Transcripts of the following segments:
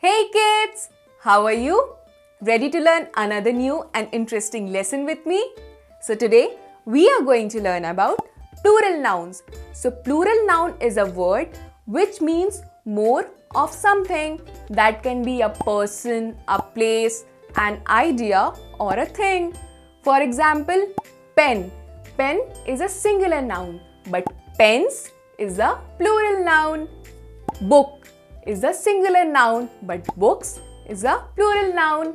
Hey kids! How are you? Ready to learn another new and interesting lesson with me? So today we are going to learn about plural nouns. So plural noun is a word which means more of something that can be a person, a place, an idea or a thing. For example, pen. Pen is a singular noun but pens is a plural noun. Book is a singular noun but books is a plural noun.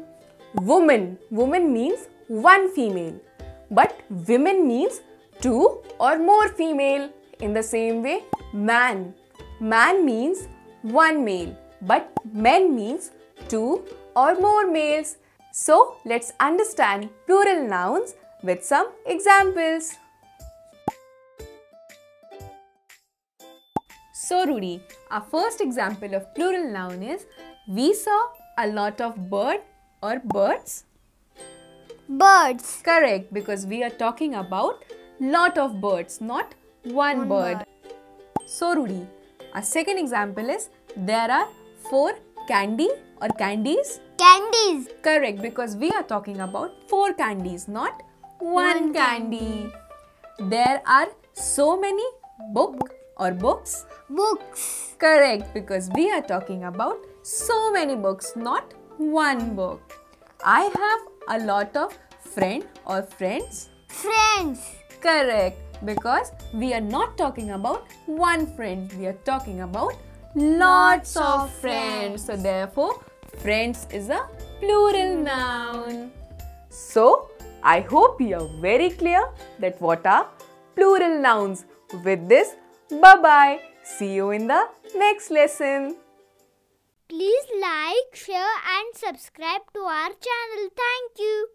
Woman. Woman means one female but women means two or more female. In the same way, man. Man means one male but men means two or more males. So let's understand plural nouns with some examples. So Rudy, our first example of plural noun is we saw a lot of bird or birds. Birds. Correct because we are talking about lot of birds not one, One bird. bird. So Rudy, our second example is there are four candy or candies. Candies. Correct because we are talking about four candies not one, One candy. There are so many book or books. Books. Correct, because we are talking about so many books, not one book. I have a lot of friend or friends. Friends. Correct, because we are not talking about one friend, we are talking about lots of friends. So therefore, friends is a plural hmm. noun. So, I hope you are very clear that what are plural nouns. With this, bye-bye. See you in the next lesson. Please like, share and subscribe to our channel. Thank you.